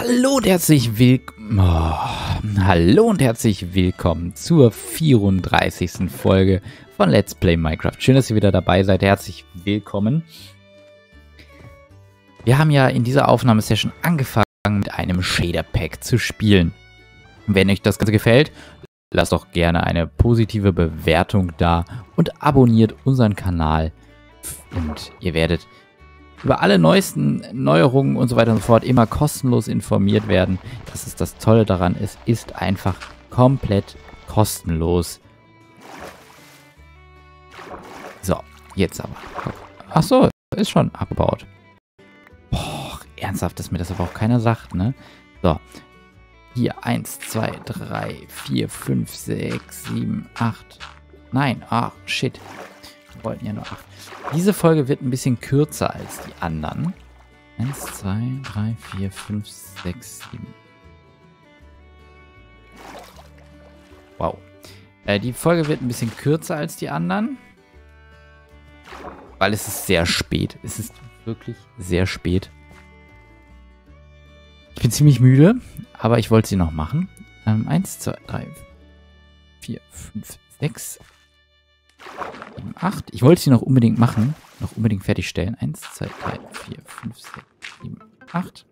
Hallo und herzlich willkommen. Oh, hallo und herzlich willkommen zur 34. Folge von Let's Play Minecraft. Schön, dass ihr wieder dabei seid. Herzlich willkommen. Wir haben ja in dieser Aufnahmesession angefangen, mit einem Shader Pack zu spielen. Wenn euch das Ganze gefällt, lasst doch gerne eine positive Bewertung da und abonniert unseren Kanal. Und ihr werdet über alle neuesten Neuerungen und so weiter und so fort immer kostenlos informiert werden. Das ist das Tolle daran. Es ist einfach komplett kostenlos. So, jetzt aber. Ach so, ist schon abgebaut. Boah, ernsthaft, dass mir das aber auch keiner sagt, ne? So. Hier, 1, 2, 3, 4, 5, 6, 7, 8. Nein, ach, shit. Wollten ja nur 8. Diese Folge wird ein bisschen kürzer als die anderen. 1, 2, 3, 4, 5, 6, 7. Wow. Äh, die Folge wird ein bisschen kürzer als die anderen. Weil es ist sehr spät. Es ist wirklich sehr spät. Ich bin ziemlich müde, aber ich wollte sie noch machen. Ähm, 1, 2, 3, 4, 5, 6, 7, 8. Ich wollte sie noch unbedingt machen. Noch unbedingt fertigstellen. 1, 2, 3, 4, 5, 6, 7, 8.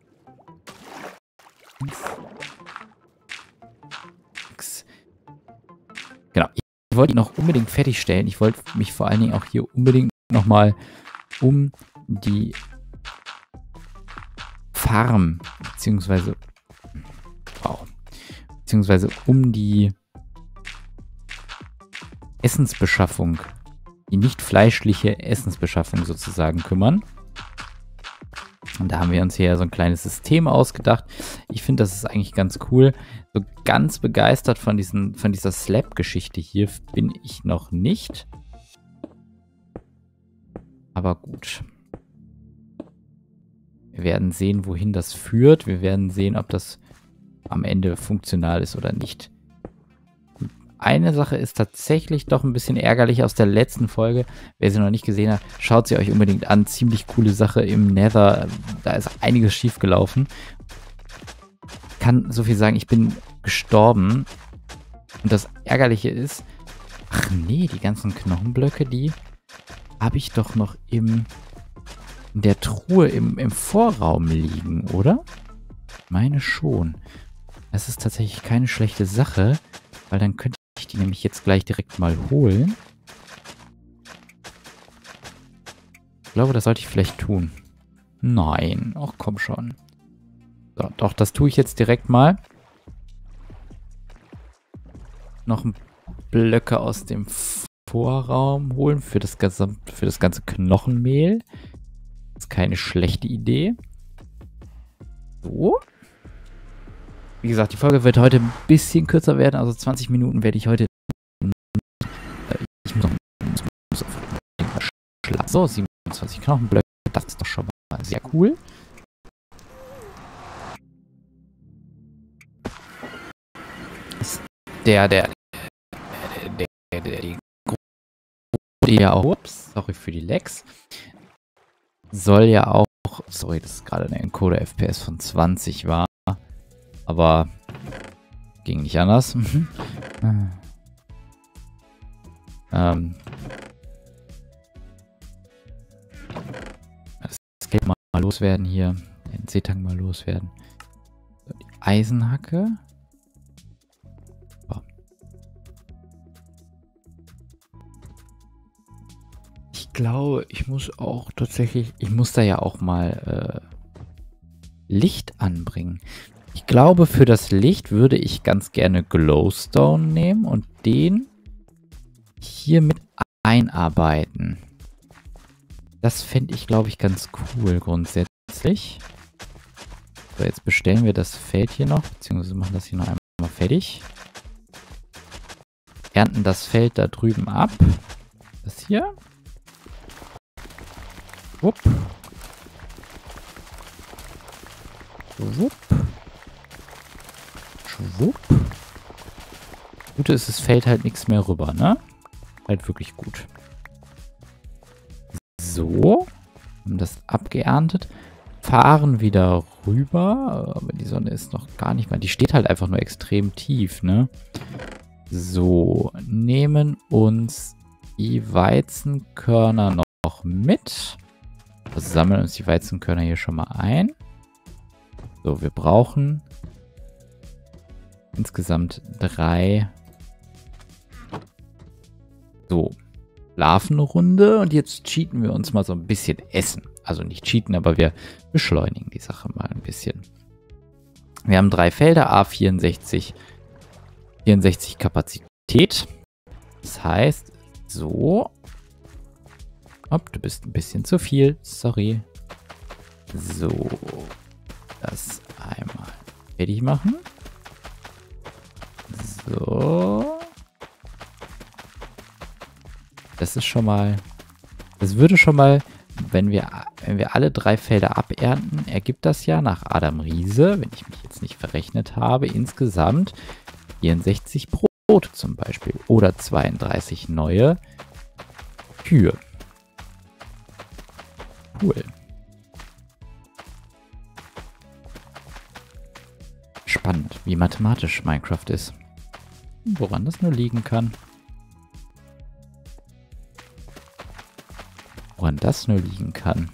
1, 6. Genau. Ich wollte noch unbedingt fertigstellen. Ich wollte mich vor allen Dingen auch hier unbedingt nochmal um die Farm, beziehungsweise, wow, beziehungsweise um die Essensbeschaffung, die nicht fleischliche Essensbeschaffung sozusagen kümmern. Und da haben wir uns hier so ein kleines System ausgedacht. Ich finde, das ist eigentlich ganz cool. So ganz begeistert von, diesen, von dieser Slap-Geschichte hier bin ich noch nicht. Aber gut. Wir werden sehen, wohin das führt. Wir werden sehen, ob das am Ende funktional ist oder nicht. Eine Sache ist tatsächlich doch ein bisschen ärgerlich aus der letzten Folge. Wer sie noch nicht gesehen hat, schaut sie euch unbedingt an. Ziemlich coole Sache im Nether. Da ist einiges schief gelaufen. Kann so viel sagen, ich bin gestorben. Und das Ärgerliche ist, ach nee, die ganzen Knochenblöcke, die habe ich doch noch im, in der Truhe im, im Vorraum liegen, oder? Meine schon. Das ist tatsächlich keine schlechte Sache, weil dann könnte ich die nämlich jetzt gleich direkt mal holen. Ich glaube, das sollte ich vielleicht tun. Nein, ach komm schon. So, doch, das tue ich jetzt direkt mal. Noch ein Blöcke aus dem Vorraum holen für das, Gesamt, für das ganze Knochenmehl. Das ist keine schlechte Idee. So. Wie gesagt, die Folge wird heute ein bisschen kürzer werden, also 20 Minuten werde ich heute. Ich muss noch. So, 27 Knochenblöcke, das ist doch schon mal sehr cool. Der, der, der, der, der, die ja auch, ups, sorry für die Lags, soll ja auch, sorry, das ist gerade eine Encoder FPS von 20 war, aber ging nicht anders. ähm, das Geld mal loswerden hier, den Seetang mal loswerden. Die Eisenhacke. Ich glaube, ich muss auch tatsächlich, ich muss da ja auch mal äh, Licht anbringen. Ich glaube, für das Licht würde ich ganz gerne Glowstone nehmen und den hier mit einarbeiten. Das fände ich, glaube ich, ganz cool grundsätzlich. So, jetzt bestellen wir das Feld hier noch, beziehungsweise machen das hier noch einmal fertig. Ernten das Feld da drüben ab. Das hier. Wupp. Wupp. Schwupp. Gute ist, es fällt halt nichts mehr rüber, ne? Halt wirklich gut. So. Haben das abgeerntet. Fahren wieder rüber, aber die Sonne ist noch gar nicht mal. Die steht halt einfach nur extrem tief, ne? So, nehmen uns die Weizenkörner noch mit. Also sammeln uns die Weizenkörner hier schon mal ein. So, wir brauchen insgesamt drei. So, Larvenrunde und jetzt cheaten wir uns mal so ein bisschen Essen. Also nicht cheaten, aber wir beschleunigen die Sache mal ein bisschen. Wir haben drei Felder, A64, 64 Kapazität. Das heißt, so. Ob, du bist ein bisschen zu viel. Sorry. So. Das einmal fertig machen. So. Das ist schon mal. Das würde schon mal, wenn wir, wenn wir alle drei Felder abernten, ergibt das ja nach Adam Riese, wenn ich mich jetzt nicht verrechnet habe, insgesamt 64 Brote zum Beispiel. Oder 32 neue Kühe. Cool. Spannend, wie mathematisch Minecraft ist. Woran das nur liegen kann. Woran das nur liegen kann.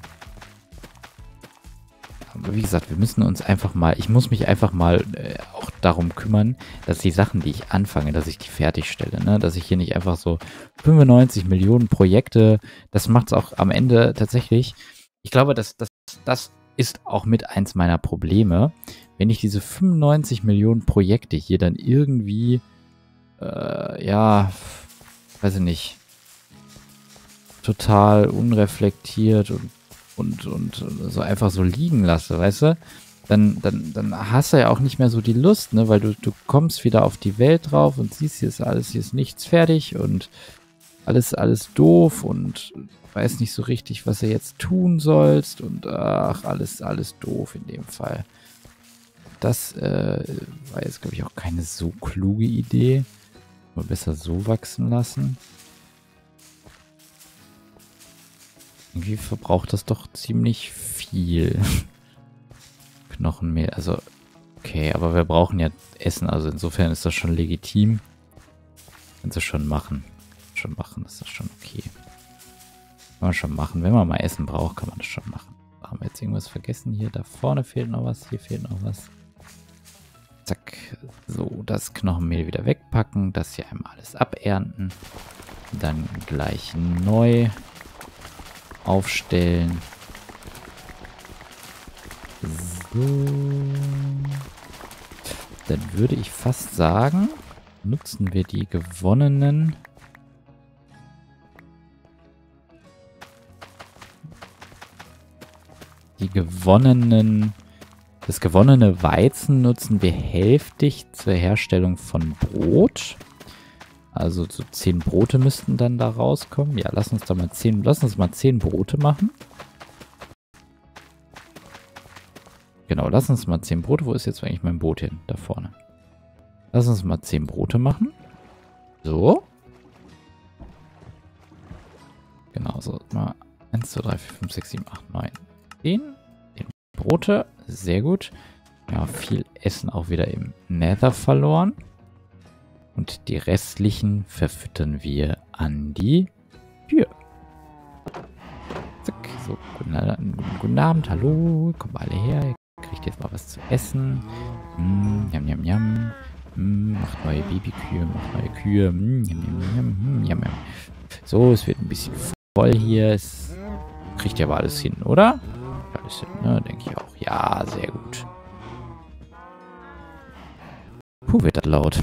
Aber wie gesagt, wir müssen uns einfach mal, ich muss mich einfach mal äh, auch darum kümmern, dass die Sachen, die ich anfange, dass ich die fertigstelle. Ne? Dass ich hier nicht einfach so 95 Millionen Projekte, das macht es auch am Ende tatsächlich. Ich glaube, dass das, das ist auch mit eins meiner Probleme. Wenn ich diese 95 Millionen Projekte hier dann irgendwie, äh, ja, weiß ich nicht, total unreflektiert und, und, und so einfach so liegen lasse, weißt du? Dann, dann, dann hast du ja auch nicht mehr so die Lust, ne? Weil du, du kommst wieder auf die Welt drauf und siehst, hier ist alles, hier ist nichts fertig und alles, alles doof und weiß nicht so richtig, was du jetzt tun sollst und ach, alles, alles doof in dem Fall. Das äh, war jetzt, glaube ich, auch keine so kluge Idee. Mal besser so wachsen lassen. Irgendwie verbraucht das doch ziemlich viel. Knochenmehl, also okay, aber wir brauchen ja Essen, also insofern ist das schon legitim. Kannst du schon machen. Schon machen, ist das schon okay. Kann man schon machen. Wenn man mal Essen braucht, kann man das schon machen. Haben wir jetzt irgendwas vergessen? Hier, da vorne fehlt noch was, hier fehlt noch was. Zack. So, das Knochenmehl wieder wegpacken. Das hier einmal alles abernten. Dann gleich neu aufstellen. So. Dann würde ich fast sagen, nutzen wir die gewonnenen die gewonnenen das gewonnene Weizen nutzen wir hälftig zur Herstellung von Brot. Also so 10 Brote müssten dann da rauskommen. Ja, lass uns da mal 10, lass uns mal 10 Brote machen. Genau, lass uns mal 10 Brote. Wo ist jetzt eigentlich mein Boot hin? Da vorne. Lass uns mal 10 Brote machen. So. Genau, so mal 1, 2, 3, 4, 5, 6, 7, 8, 9, 10. 10 Brote. Sehr gut. Ja, viel Essen auch wieder im Nether verloren. Und die restlichen verfüttern wir an die Tür. Zack. So, guten, guten Abend, hallo. Kommt alle her. Ihr kriegt jetzt mal was zu essen. Mm, jam, jam, jam. Mm, macht neue Babykühe, macht neue Kühe. Mm, jam, jam, jam, mm, jam, jam. So, es wird ein bisschen voll hier. Es kriegt ja aber alles hin, oder? Hin, ne? Denke ich auch. Ja, sehr gut. Puh, wird das laut.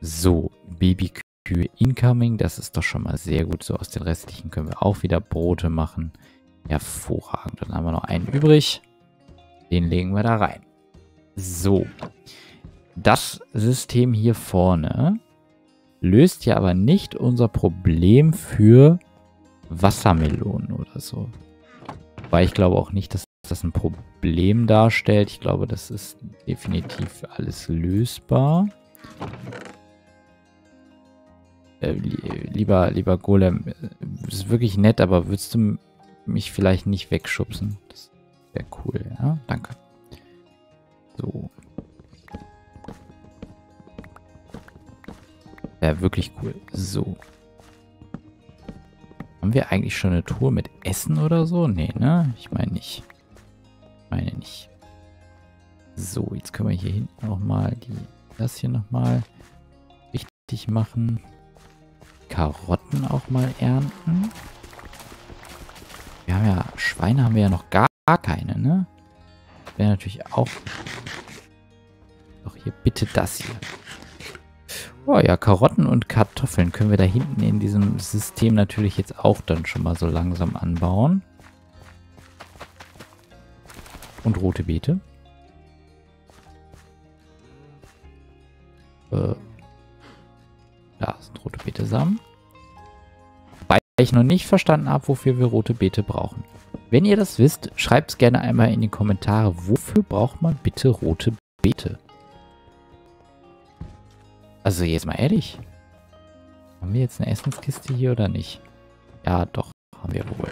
So, Babykühe incoming. Das ist doch schon mal sehr gut. So, aus den restlichen können wir auch wieder Brote machen. Hervorragend. Dann haben wir noch einen übrig. Den legen wir da rein. So. Das System hier vorne löst ja aber nicht unser Problem für Wassermelonen oder so. Weil ich glaube auch nicht, dass das ein Problem darstellt. Ich glaube, das ist definitiv alles lösbar. Äh, lieber, lieber Golem, das ist wirklich nett, aber würdest du mich vielleicht nicht wegschubsen? Das Wäre cool, ja. Danke. So. Wäre wirklich cool. So. Haben wir eigentlich schon eine Tour mit Essen oder so? Nee, ne? Ich meine nicht. Ich meine nicht. So, jetzt können wir hier hinten nochmal das hier nochmal richtig machen. Karotten auch mal ernten. Wir haben ja, Schweine haben wir ja noch gar, gar keine, ne? Wäre natürlich auch... Doch hier, bitte das hier. Oh ja, Karotten und Kartoffeln können wir da hinten in diesem System natürlich jetzt auch dann schon mal so langsam anbauen. Und rote Beete. Äh, da sind rote Beete-Samen. Weil ich noch nicht verstanden habe, wofür wir rote Beete brauchen. Wenn ihr das wisst, schreibt es gerne einmal in die Kommentare. Wofür braucht man bitte rote Beete? Also jetzt mal ehrlich. Haben wir jetzt eine Essenskiste hier oder nicht? Ja, doch. Haben wir wohl.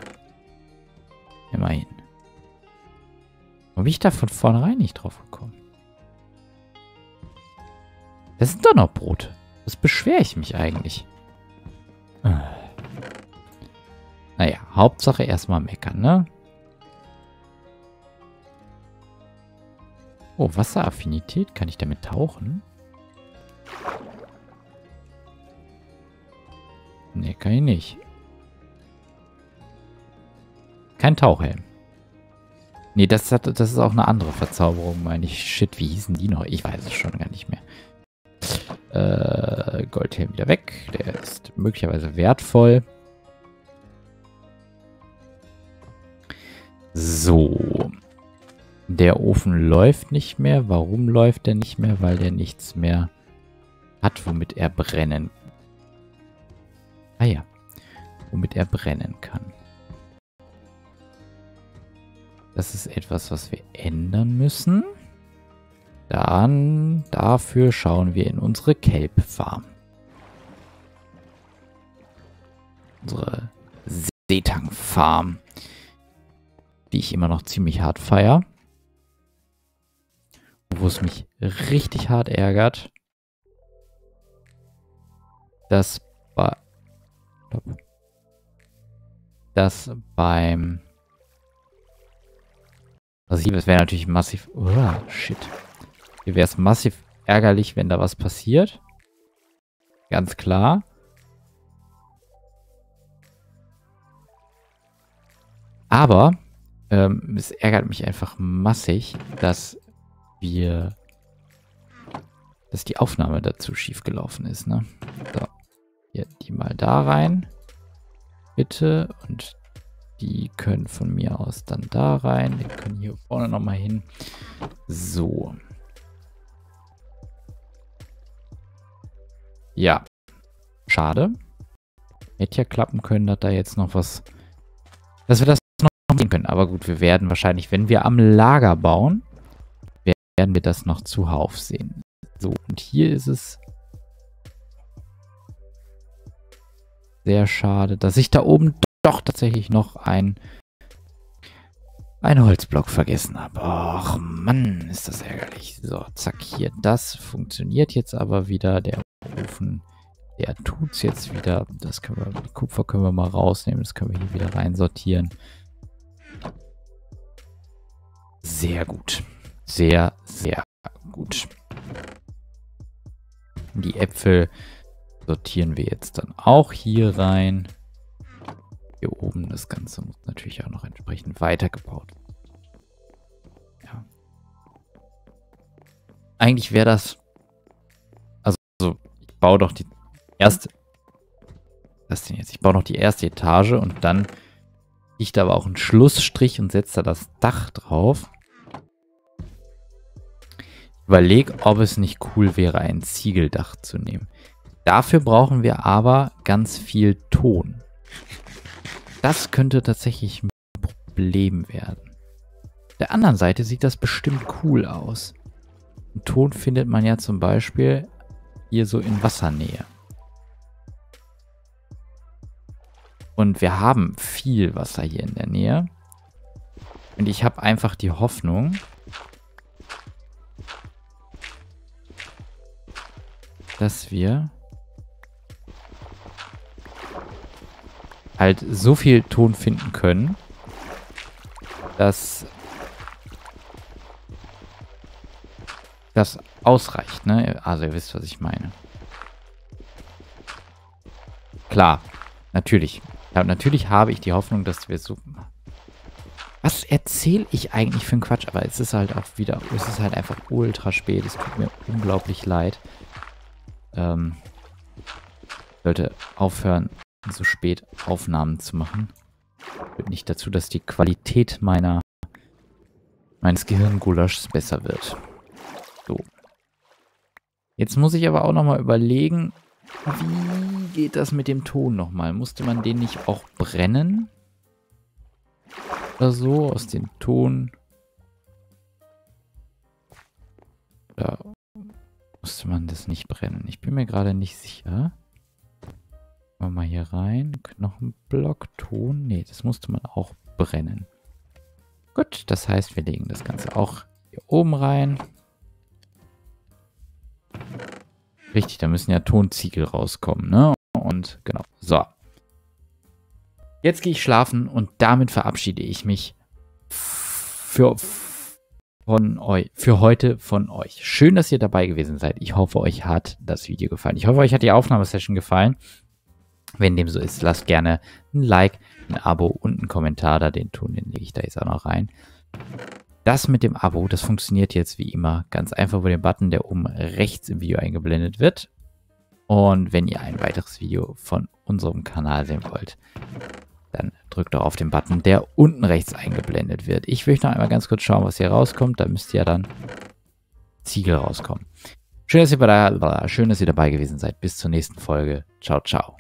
Immerhin. Warum bin ich da von vornherein nicht drauf gekommen? Das sind doch noch Brote. Was beschwere ich mich eigentlich? Naja, Hauptsache erstmal meckern, ne? Oh, Wasseraffinität. Kann ich damit tauchen? Ne, kann ich nicht. Kein Tauchhelm. Nee, das, hat, das ist auch eine andere Verzauberung, meine ich. Shit, wie hießen die noch? Ich weiß es schon gar nicht mehr. Äh, Goldhelm wieder weg. Der ist möglicherweise wertvoll. So. Der Ofen läuft nicht mehr. Warum läuft der nicht mehr? Weil der nichts mehr hat, womit er brennen. Ah ja. Womit er brennen kann. Das ist etwas, was wir ändern müssen. Dann dafür schauen wir in unsere Kelp-Farm. Unsere Seetang-Farm. Die ich immer noch ziemlich hart feier. Wo es mich richtig hart ärgert, dass bei dass beim also hier wäre natürlich massiv oh, shit hier wäre es massiv ärgerlich, wenn da was passiert. Ganz klar. Aber ähm, es ärgert mich einfach massig, dass wir, dass die Aufnahme dazu schief gelaufen ist. Ne? So, hier die mal da rein, bitte. Und die können von mir aus dann da rein. Die können hier vorne nochmal hin. So. Ja. Schade. Hätte ja klappen können, dass da jetzt noch was... Dass wir das noch machen können. Aber gut, wir werden wahrscheinlich, wenn wir am Lager bauen, werden wir das noch zuhauf sehen. So, und hier ist es sehr schade, dass ich da oben doch tatsächlich noch ein ein Holzblock vergessen habe. Ach Mann, ist das ärgerlich. So, zack, hier. Das funktioniert jetzt aber wieder. Der Ofen, der tut's jetzt wieder. Das können wir, die Kupfer können wir mal rausnehmen. Das können wir hier wieder reinsortieren. Sehr gut. Sehr, sehr gut. Die Äpfel sortieren wir jetzt dann auch hier rein. Hier oben das Ganze muss natürlich auch noch entsprechend weitergebaut werden. Eigentlich wäre das... Also, ich baue doch die erste... Was denn jetzt? Ich baue noch die erste Etage und dann ich da aber auch einen Schlussstrich und setze da das Dach drauf. Überleg, ob es nicht cool wäre, ein Ziegeldach zu nehmen. Dafür brauchen wir aber ganz viel Ton. Das könnte tatsächlich ein Problem werden. Der anderen Seite sieht das bestimmt cool aus. Und Ton findet man ja zum Beispiel hier so in Wassernähe. Und wir haben viel Wasser hier in der Nähe. Und ich habe einfach die Hoffnung, dass wir halt so viel Ton finden können, dass das ausreicht, ne? Also ihr wisst, was ich meine. Klar, natürlich. Ja, natürlich habe ich die Hoffnung, dass wir so... Was erzähle ich eigentlich für einen Quatsch? Aber es ist halt auch wieder... Es ist halt einfach ultra spät. Es tut mir unglaublich leid. Ähm... Sollte aufhören, so spät Aufnahmen zu machen. Führt nicht dazu, dass die Qualität meiner meines Gehirngulaschs besser wird. So. Jetzt muss ich aber auch nochmal überlegen, wie geht das mit dem Ton nochmal? Musste man den nicht auch brennen? Oder so, aus dem Ton? Oder musste man das nicht brennen? Ich bin mir gerade nicht sicher. Wir mal hier rein. Knochenblock, Ton. Nee, das musste man auch brennen. Gut, das heißt, wir legen das Ganze auch hier oben rein. Richtig, da müssen ja Tonziegel rauskommen, ne? Und genau, so. Jetzt gehe ich schlafen und damit verabschiede ich mich für, von euch, für heute von euch. Schön, dass ihr dabei gewesen seid. Ich hoffe, euch hat das Video gefallen. Ich hoffe, euch hat die Aufnahmesession gefallen. Wenn dem so ist, lasst gerne ein Like, ein Abo und einen Kommentar da. Den Ton, den lege ich da jetzt auch noch rein. Das mit dem Abo, das funktioniert jetzt wie immer ganz einfach über den Button, der oben rechts im Video eingeblendet wird. Und wenn ihr ein weiteres Video von unserem Kanal sehen wollt, dann drückt doch auf den Button, der unten rechts eingeblendet wird. Ich will noch einmal ganz kurz schauen, was hier rauskommt. Da müsste ja dann Ziegel rauskommen. Schön, dass ihr, bei, schön, dass ihr dabei gewesen seid. Bis zur nächsten Folge. Ciao, ciao.